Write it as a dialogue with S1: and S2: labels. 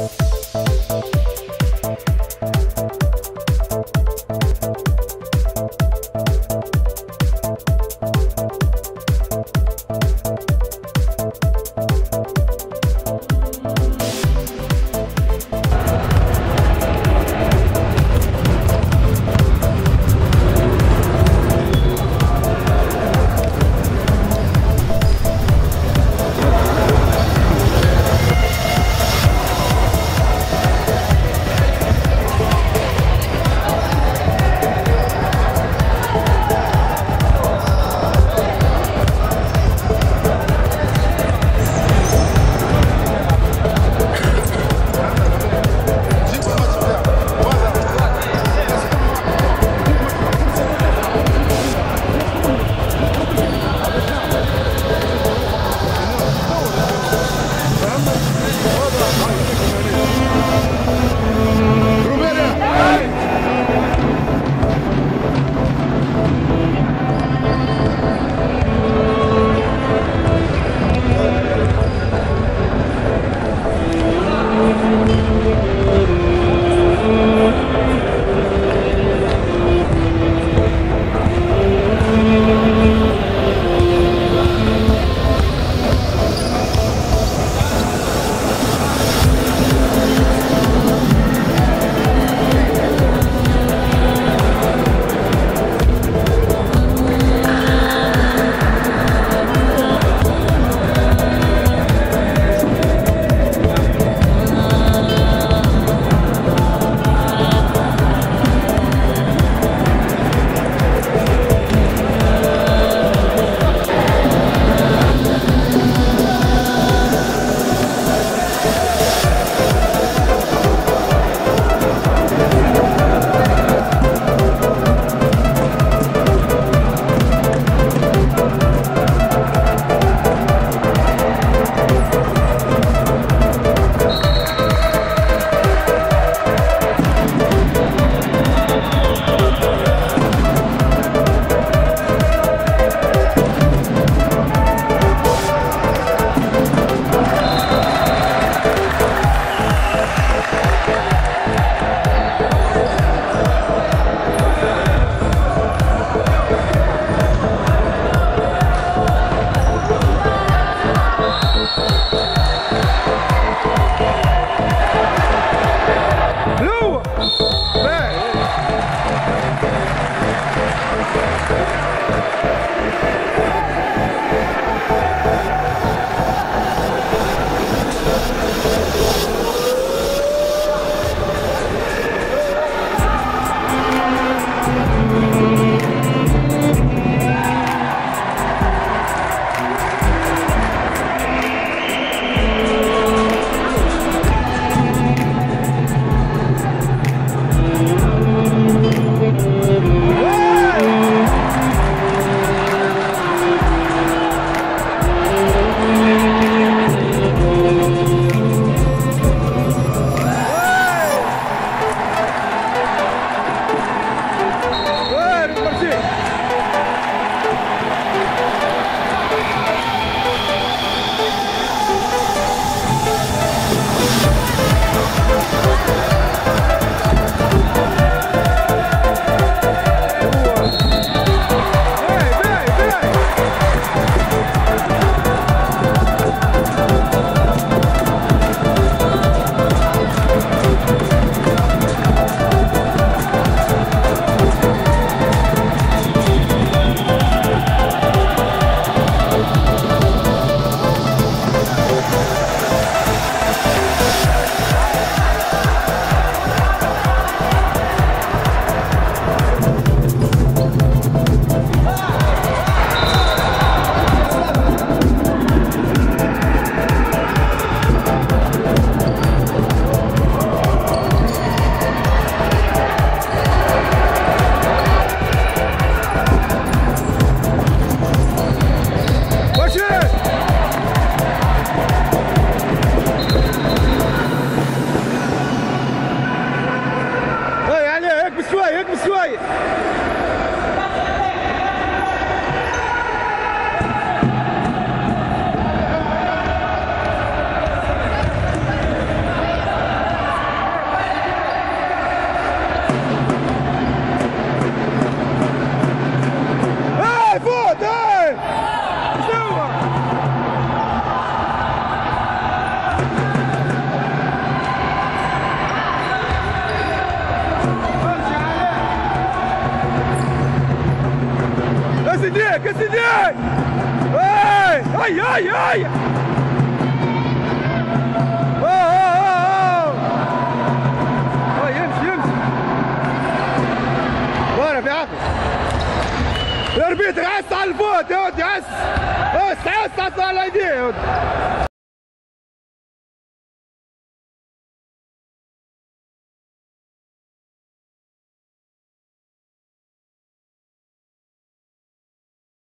S1: you Lua! this way. Cassidy, Cassidy! Ai, ai, ai, ai! Oh, oh, oh! Arbitro, essa alvo, Deus, essa, essa, essa, essa, essa,